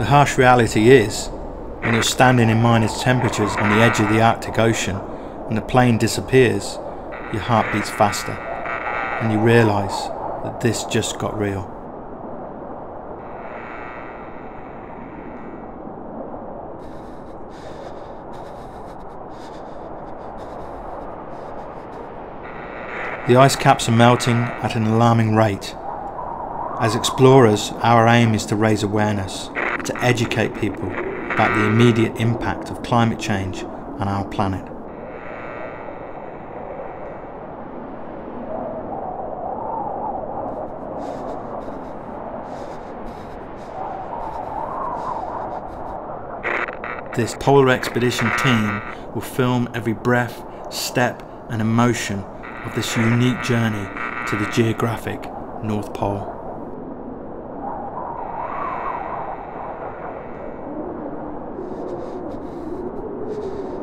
The harsh reality is, when you're standing in minus temperatures on the edge of the Arctic Ocean and the plane disappears, your heart beats faster and you realise that this just got real. The ice caps are melting at an alarming rate. As explorers, our aim is to raise awareness, to educate people about the immediate impact of climate change on our planet. This Polar Expedition team will film every breath, step and emotion of this unique journey to the geographic North Pole. フフフ。